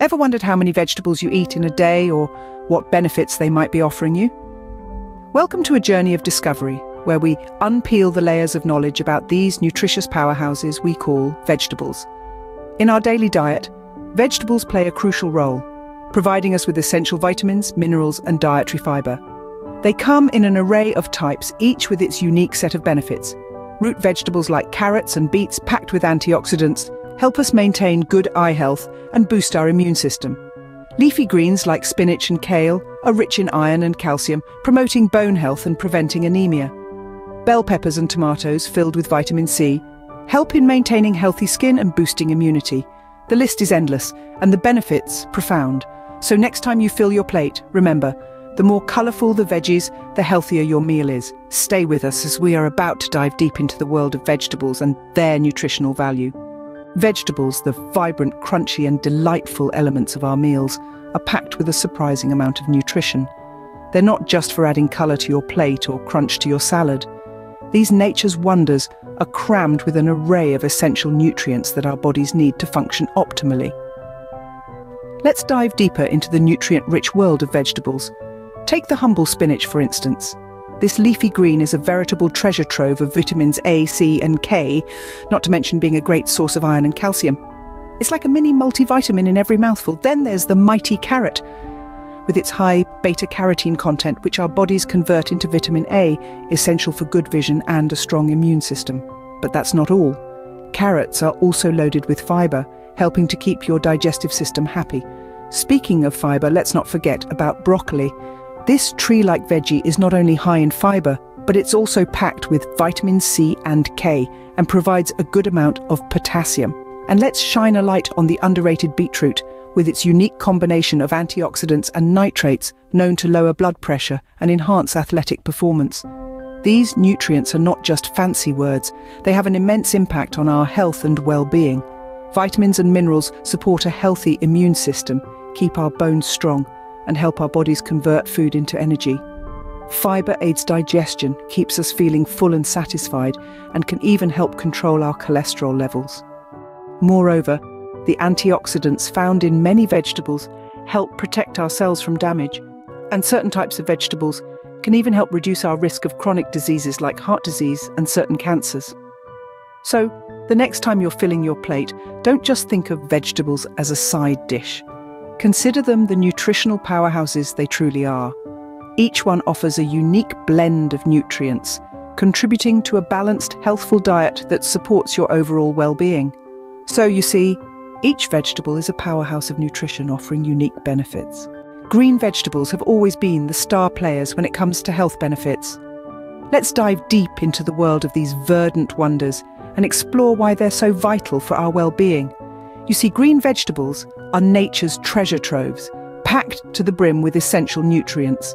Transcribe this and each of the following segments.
Ever wondered how many vegetables you eat in a day or what benefits they might be offering you? Welcome to a journey of discovery where we unpeel the layers of knowledge about these nutritious powerhouses we call vegetables. In our daily diet, vegetables play a crucial role, providing us with essential vitamins, minerals and dietary fibre. They come in an array of types, each with its unique set of benefits. Root vegetables like carrots and beets packed with antioxidants help us maintain good eye health and boost our immune system. Leafy greens like spinach and kale are rich in iron and calcium, promoting bone health and preventing anemia. Bell peppers and tomatoes, filled with vitamin C, help in maintaining healthy skin and boosting immunity. The list is endless, and the benefits profound. So next time you fill your plate, remember, the more colourful the veggies, the healthier your meal is. Stay with us as we are about to dive deep into the world of vegetables and their nutritional value. Vegetables, the vibrant, crunchy and delightful elements of our meals, are packed with a surprising amount of nutrition. They're not just for adding colour to your plate or crunch to your salad. These nature's wonders are crammed with an array of essential nutrients that our bodies need to function optimally. Let's dive deeper into the nutrient-rich world of vegetables. Take the humble spinach, for instance. This leafy green is a veritable treasure trove of vitamins A, C and K, not to mention being a great source of iron and calcium. It's like a mini multivitamin in every mouthful. Then there's the mighty carrot, with its high beta-carotene content, which our bodies convert into vitamin A, essential for good vision and a strong immune system. But that's not all. Carrots are also loaded with fibre, helping to keep your digestive system happy. Speaking of fibre, let's not forget about broccoli. This tree-like veggie is not only high in fibre, but it's also packed with vitamin C and K and provides a good amount of potassium. And let's shine a light on the underrated beetroot, with its unique combination of antioxidants and nitrates known to lower blood pressure and enhance athletic performance. These nutrients are not just fancy words, they have an immense impact on our health and well-being. Vitamins and minerals support a healthy immune system, keep our bones strong, and help our bodies convert food into energy. Fibre aids digestion, keeps us feeling full and satisfied, and can even help control our cholesterol levels. Moreover, the antioxidants found in many vegetables help protect our cells from damage, and certain types of vegetables can even help reduce our risk of chronic diseases like heart disease and certain cancers. So, the next time you're filling your plate, don't just think of vegetables as a side dish. Consider them the nutritional powerhouses they truly are. Each one offers a unique blend of nutrients, contributing to a balanced, healthful diet that supports your overall well-being. So you see, each vegetable is a powerhouse of nutrition offering unique benefits. Green vegetables have always been the star players when it comes to health benefits. Let's dive deep into the world of these verdant wonders and explore why they're so vital for our well-being. You see, green vegetables are nature's treasure troves, packed to the brim with essential nutrients.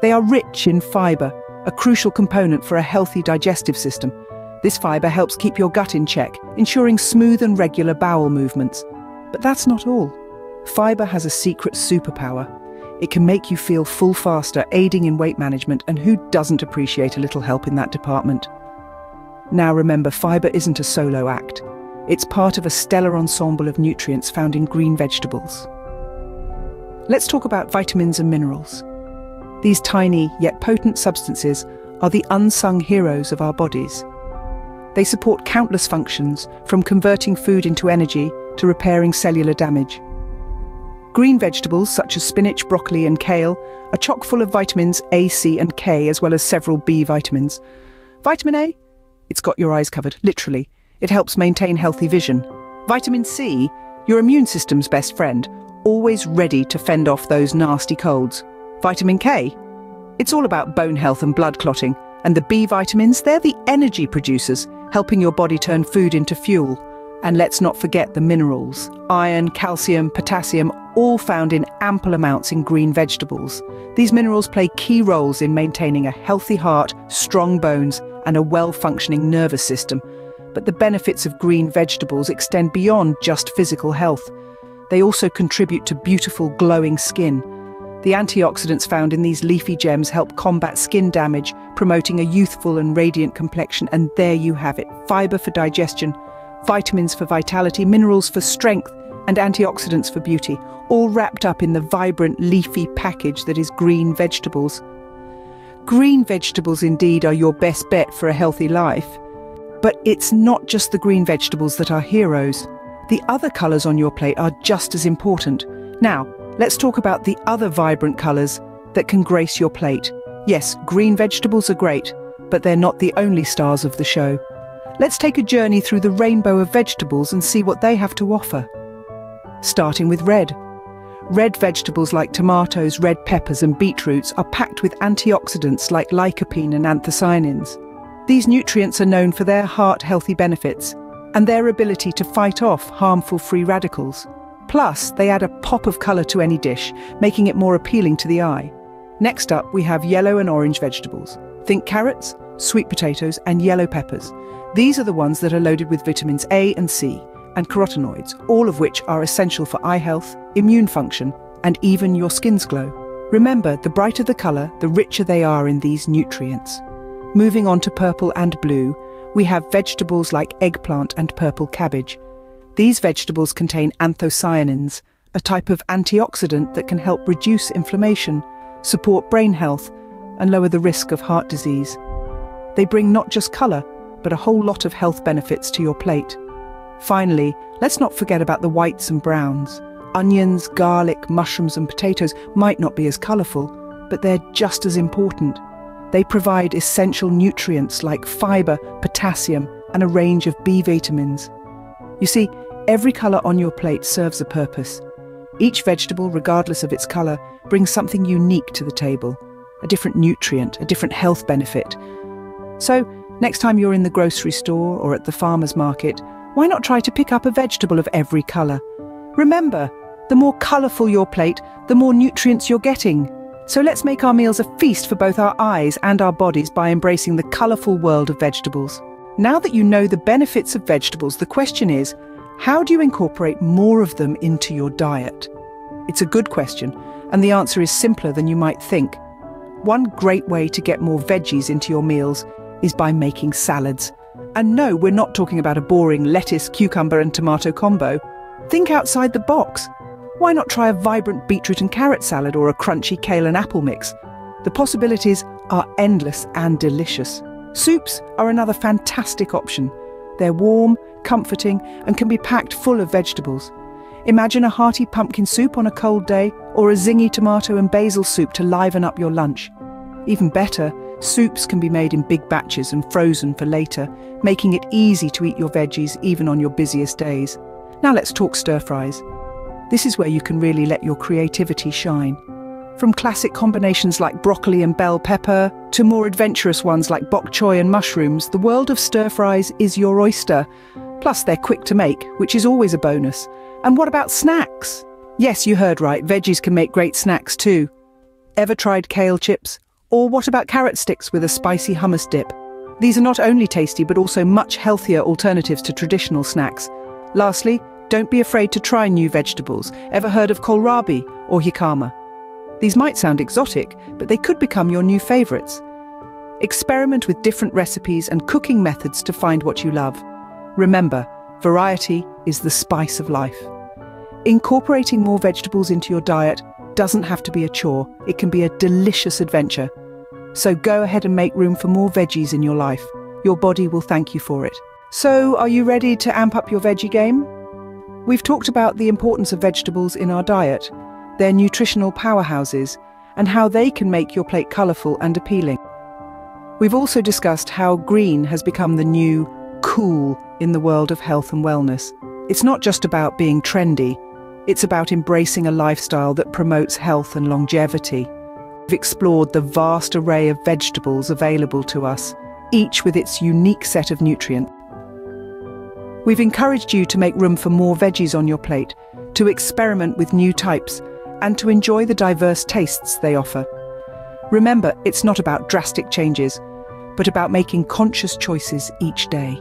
They are rich in fibre, a crucial component for a healthy digestive system. This fibre helps keep your gut in check, ensuring smooth and regular bowel movements. But that's not all. Fibre has a secret superpower. It can make you feel full faster, aiding in weight management, and who doesn't appreciate a little help in that department? Now remember, fibre isn't a solo act. It's part of a stellar ensemble of nutrients found in green vegetables. Let's talk about vitamins and minerals. These tiny yet potent substances are the unsung heroes of our bodies. They support countless functions, from converting food into energy to repairing cellular damage. Green vegetables such as spinach, broccoli and kale are chock full of vitamins A, C and K as well as several B vitamins. Vitamin A? It's got your eyes covered, literally. It helps maintain healthy vision. Vitamin C, your immune system's best friend, always ready to fend off those nasty colds. Vitamin K, it's all about bone health and blood clotting. And the B vitamins, they're the energy producers, helping your body turn food into fuel. And let's not forget the minerals iron, calcium, potassium, all found in ample amounts in green vegetables. These minerals play key roles in maintaining a healthy heart, strong bones, and a well functioning nervous system, but the benefits of green vegetables extend beyond just physical health. They also contribute to beautiful, glowing skin. The antioxidants found in these leafy gems help combat skin damage, promoting a youthful and radiant complexion. And there you have it fibre for digestion, vitamins for vitality, minerals for strength, and antioxidants for beauty, all wrapped up in the vibrant leafy package that is green vegetables. Green vegetables indeed are your best bet for a healthy life. But it's not just the green vegetables that are heroes. The other colours on your plate are just as important. Now, let's talk about the other vibrant colours that can grace your plate. Yes, green vegetables are great, but they're not the only stars of the show. Let's take a journey through the rainbow of vegetables and see what they have to offer. Starting with red. Red vegetables like tomatoes, red peppers and beetroots are packed with antioxidants like lycopene and anthocyanins. These nutrients are known for their heart-healthy benefits and their ability to fight off harmful free radicals. Plus, they add a pop of colour to any dish, making it more appealing to the eye. Next up, we have yellow and orange vegetables. Think carrots, sweet potatoes and yellow peppers. These are the ones that are loaded with vitamins A and C and carotenoids, all of which are essential for eye health, immune function, and even your skin's glow. Remember, the brighter the colour, the richer they are in these nutrients. Moving on to purple and blue, we have vegetables like eggplant and purple cabbage. These vegetables contain anthocyanins, a type of antioxidant that can help reduce inflammation, support brain health, and lower the risk of heart disease. They bring not just colour, but a whole lot of health benefits to your plate. Finally, let's not forget about the whites and browns. Onions, garlic, mushrooms and potatoes might not be as colourful, but they're just as important. They provide essential nutrients like fibre, potassium and a range of B vitamins. You see, every colour on your plate serves a purpose. Each vegetable, regardless of its colour, brings something unique to the table, a different nutrient, a different health benefit. So, next time you're in the grocery store or at the farmer's market, why not try to pick up a vegetable of every colour? Remember, the more colourful your plate, the more nutrients you're getting. So let's make our meals a feast for both our eyes and our bodies by embracing the colourful world of vegetables. Now that you know the benefits of vegetables, the question is, how do you incorporate more of them into your diet? It's a good question, and the answer is simpler than you might think. One great way to get more veggies into your meals is by making salads. And no, we're not talking about a boring lettuce, cucumber and tomato combo. Think outside the box. Why not try a vibrant beetroot and carrot salad or a crunchy kale and apple mix? The possibilities are endless and delicious. Soups are another fantastic option. They're warm, comforting, and can be packed full of vegetables. Imagine a hearty pumpkin soup on a cold day, or a zingy tomato and basil soup to liven up your lunch. Even better, Soups can be made in big batches and frozen for later, making it easy to eat your veggies even on your busiest days. Now let's talk stir fries. This is where you can really let your creativity shine. From classic combinations like broccoli and bell pepper to more adventurous ones like bok choy and mushrooms, the world of stir fries is your oyster. Plus, they're quick to make, which is always a bonus. And what about snacks? Yes, you heard right, veggies can make great snacks too. Ever tried kale chips? Or what about carrot sticks with a spicy hummus dip? These are not only tasty but also much healthier alternatives to traditional snacks. Lastly, don't be afraid to try new vegetables. Ever heard of kohlrabi or jicama? These might sound exotic, but they could become your new favourites. Experiment with different recipes and cooking methods to find what you love. Remember, variety is the spice of life. Incorporating more vegetables into your diet doesn't have to be a chore, it can be a delicious adventure. So go ahead and make room for more veggies in your life. Your body will thank you for it. So, are you ready to amp up your veggie game? We've talked about the importance of vegetables in our diet, their nutritional powerhouses, and how they can make your plate colourful and appealing. We've also discussed how green has become the new cool in the world of health and wellness. It's not just about being trendy, it's about embracing a lifestyle that promotes health and longevity. We've explored the vast array of vegetables available to us, each with its unique set of nutrients. We've encouraged you to make room for more veggies on your plate, to experiment with new types, and to enjoy the diverse tastes they offer. Remember, it's not about drastic changes, but about making conscious choices each day.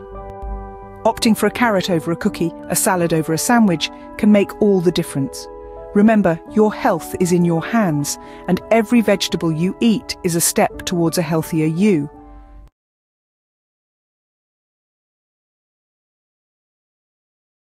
Opting for a carrot over a cookie, a salad over a sandwich, can make all the difference. Remember, your health is in your hands, and every vegetable you eat is a step towards a healthier you.